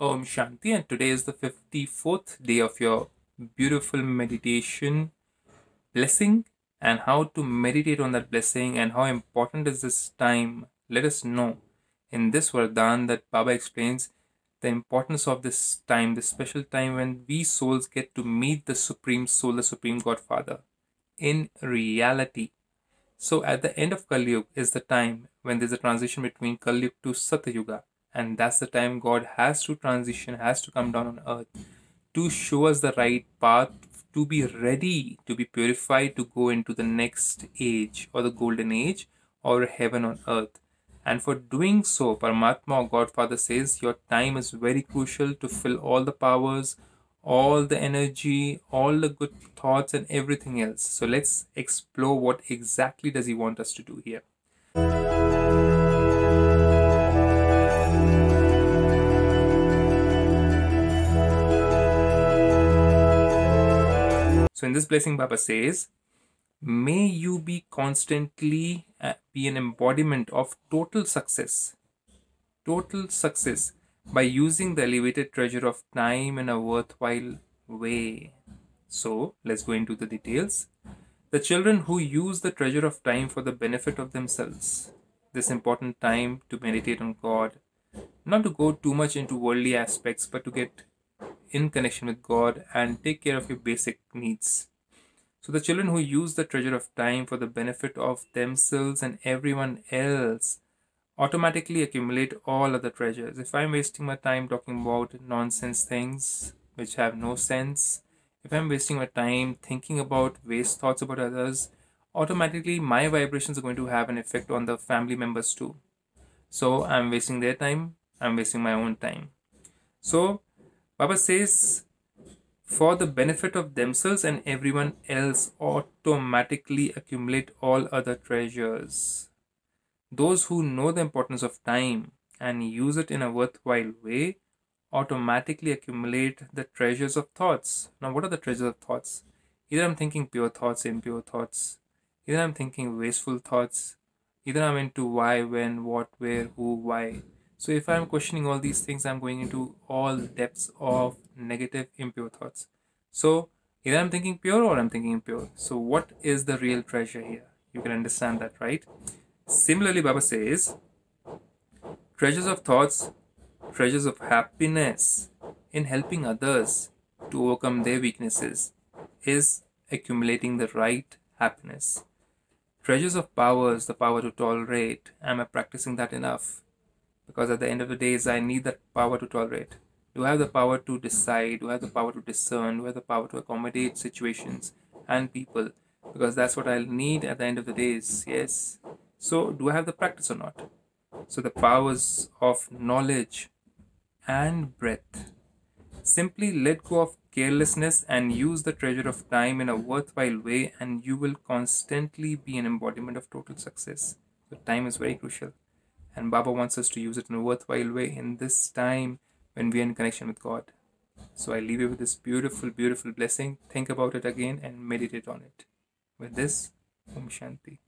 Om Shanti, and today is the 54th day of your beautiful meditation blessing and how to meditate on that blessing and how important is this time. Let us know in this Vardaan that Baba explains the importance of this time, this special time when we souls get to meet the Supreme Soul, the Supreme Godfather in reality. So at the end of Kali Yuga is the time when there's a transition between Kali Yuga to Satyuga and that's the time god has to transition has to come down on earth to show us the right path to be ready to be purified to go into the next age or the golden age or heaven on earth. And for doing so paramatma or godfather says your time is very crucial to fill all the powers all the energy all the good thoughts and everything else. So let's explore what exactly does he want us to do here So in this blessing, Baba says, May you be constantly uh, be an embodiment of total success. Total success by using the elevated treasure of time in a worthwhile way. So let's go into the details. The children who use the treasure of time for the benefit of themselves. This important time to meditate on God, not to go too much into worldly aspects, but to get in connection with God and take care of your basic needs. So, the children who use the treasure of time for the benefit of themselves and everyone else automatically accumulate all other treasures. If I'm wasting my time talking about nonsense things which have no sense, if I'm wasting my time thinking about waste thoughts about others, automatically my vibrations are going to have an effect on the family members too. So, I'm wasting their time, I'm wasting my own time. So, Baba says, for the benefit of themselves and everyone else, automatically accumulate all other treasures. Those who know the importance of time and use it in a worthwhile way automatically accumulate the treasures of thoughts. Now, what are the treasures of thoughts? Either I'm thinking pure thoughts, impure thoughts, either I'm thinking wasteful thoughts, either I'm into why, when, what, where, who, why. So if I'm questioning all these things, I'm going into all depths of negative, impure thoughts. So either I'm thinking pure or I'm thinking impure. So what is the real treasure here? You can understand that, right? Similarly, Baba says, treasures of thoughts, treasures of happiness in helping others to overcome their weaknesses is accumulating the right happiness. Treasures of powers, the power to tolerate, am I practicing that enough? Because at the end of the days i need that power to tolerate. Do I have the power to decide? Do I have the power to discern? Do I have the power to accommodate situations and people? Because that's what i'll need at the end of the days yes. So do i have the practice or not? So the powers of knowledge and breath. Simply let go of carelessness and use the treasure of time in a worthwhile way and you will constantly be an embodiment of total success. So time is very crucial and Baba wants us to use it in a worthwhile way in this time when we are in connection with God. So I leave you with this beautiful, beautiful blessing. Think about it again and meditate on it. With this, Om Shanti.